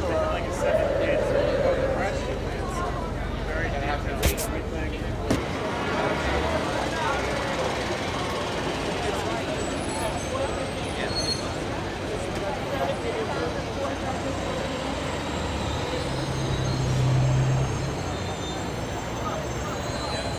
like a seven.